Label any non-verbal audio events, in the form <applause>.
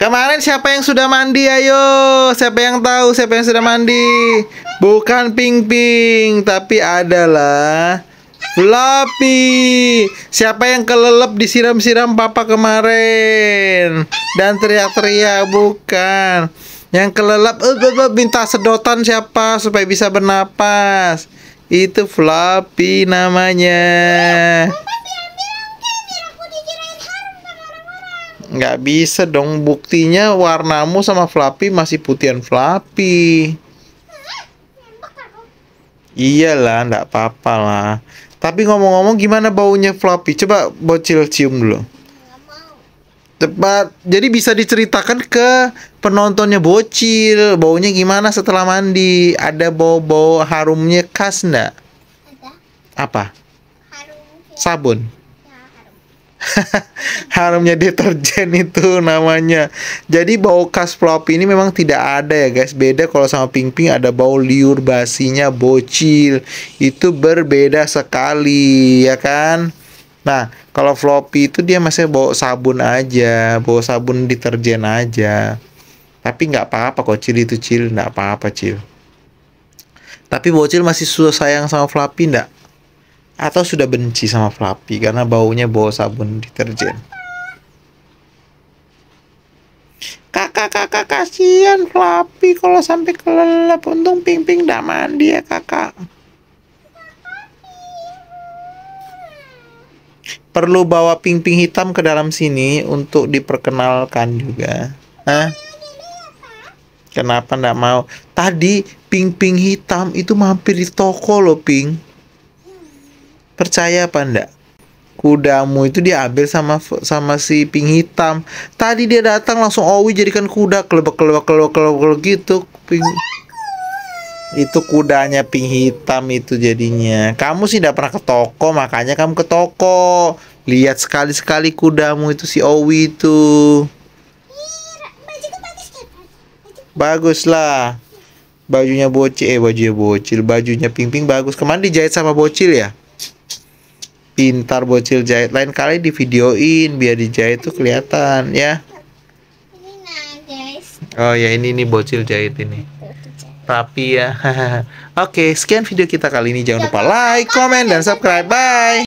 Kemarin siapa yang sudah mandi? Ayo, siapa yang tahu siapa yang sudah mandi? Bukan Ping Ping, tapi adalah Floppy. Siapa yang kelelep disiram-siram papa kemarin dan teriak-teriak bukan. Yang kelelep uh, uh, minta sedotan siapa supaya bisa bernapas. Itu Floppy namanya. Nggak bisa dong buktinya warnamu sama Fluffy masih putihan Fluffy. Iyalah, nggak apa-apa lah. Tapi ngomong-ngomong gimana baunya Fluffy? Coba bocil cium dulu. Tepat. Jadi bisa diceritakan ke penontonnya bocil. Baunya gimana setelah mandi? Ada bau-bau harumnya khas? Ada Apa? harum ya, Sabun. harum. Harumnya deterjen itu namanya. Jadi bau khas floppy ini memang tidak ada ya guys. Beda kalau sama Ping Ping ada bau liur basinya bocil. Itu berbeda sekali ya kan. Nah, kalau floppy itu dia masih bau sabun aja, bau sabun deterjen aja. Tapi nggak apa-apa kok cil itu cil, nggak apa-apa cil. Tapi bocil masih sudah sayang sama Fluffy nggak? Atau sudah benci sama Fluffy karena baunya bau sabun deterjen? Kakak kakak kasihan Fluffy kalau sampai kelelep untung Ping Ping nggak mandi ya kakak. Perlu bawa Ping Ping hitam ke dalam sini untuk diperkenalkan juga. Hah? Kenapa nggak mau? Tadi Ping Ping hitam itu mampir di toko loh Ping. Percaya apa ndak? Kudamu itu diambil sama sama si Ping hitam. Tadi dia datang langsung Owi jadikan kuda kelebek kelebek kelebek kelebek gitu. Ping. Itu kudanya Ping hitam itu jadinya. Kamu sih tidak pernah ke toko makanya kamu ke toko. Lihat sekali-sekali kudamu itu si Owi itu. Bagus lah. Bajunya bocil, eh bajunya bocil, bajunya Ping Ping bagus. Kemarin dijahit sama bocil ya? Pintar bocil jahit. Lain kali di videoin biar dijahit tuh kelihatan ya. Oh ya ini nih bocil jahit ini. Rapi ya. <laughs> Oke, sekian video kita kali ini. Jangan lupa like, comment, dan subscribe. Bye.